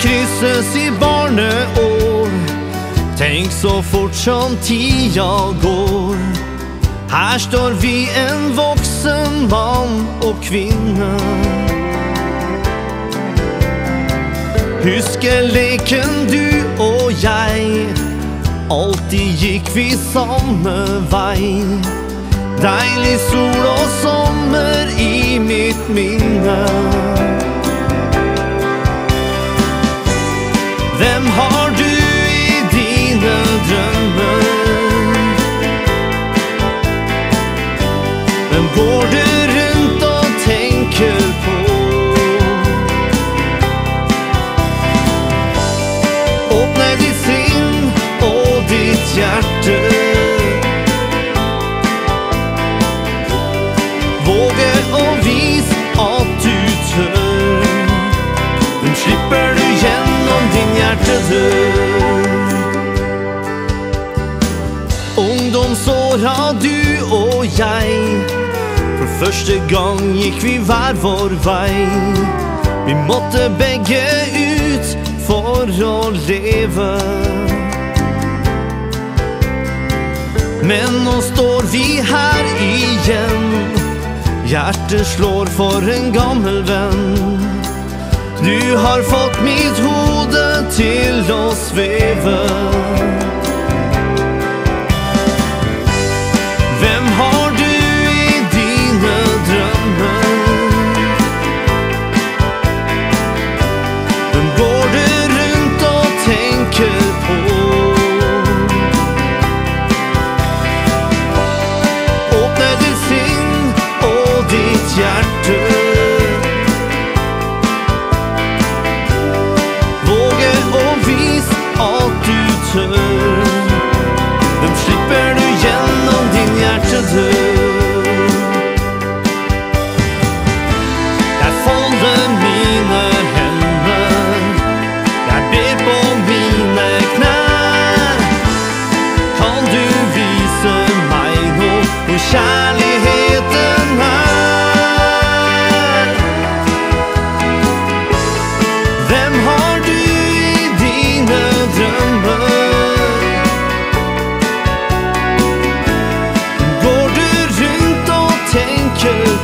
krysses i barneår. Tenk så fort som tida går. Her står vi en voksen mann og kvinne. Husker leken du og jeg. Alltid gikk vi samme vei. Deilig sol og sommer i mitt minne. Slipper du gjennom din hjertedør? Ungdomsåra, du og jeg. For første gang gikk vi hver vår vei. Vi måtte begge ut for å leve. Men nå står vi her igjen. Hjertet slår for en gammel venn. Du har fått mitt hode til å sveve. kärligheten här Vem har du i dina drömmar? Går du runt och tänker